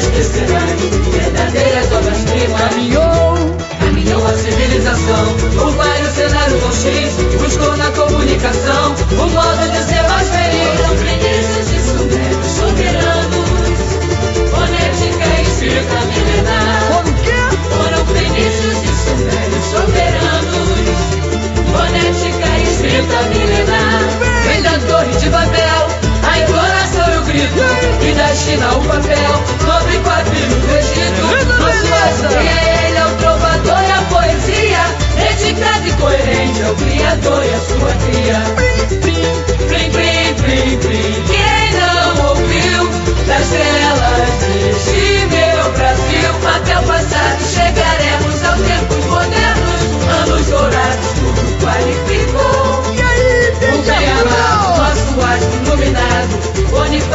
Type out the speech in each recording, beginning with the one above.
esquecerás verdadeiras obras-primas. Caminhou, caminhou a civilização por vários cenários hostis, buscou na comunicação o modo de ser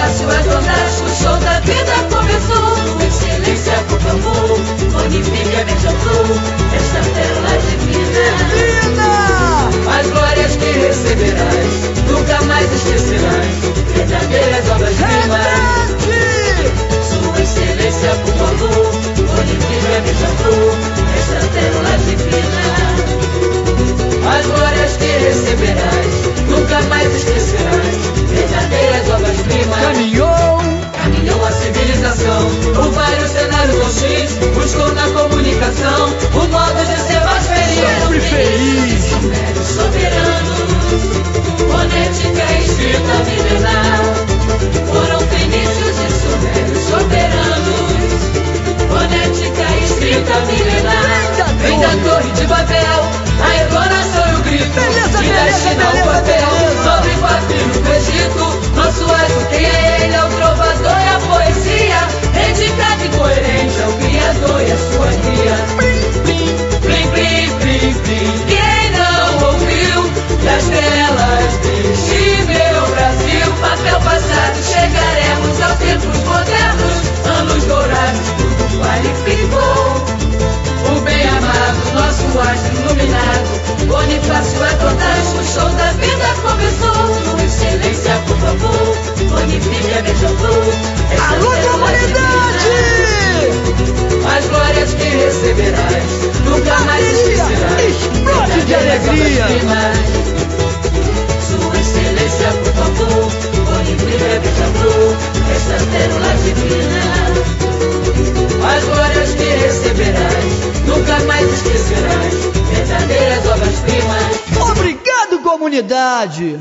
Fácil é Fantástico, show da da torre de Babel. que de vejo flor. Alô, comunidade! As glórias que receberás nunca mais esquecerás. Explode de alegria! Sua excelência, por favor, onde de veja flor, essa célula divina. As glórias que receberás nunca mais esquecerás. Verdadeiras obras-primas. Obrigado, comunidade!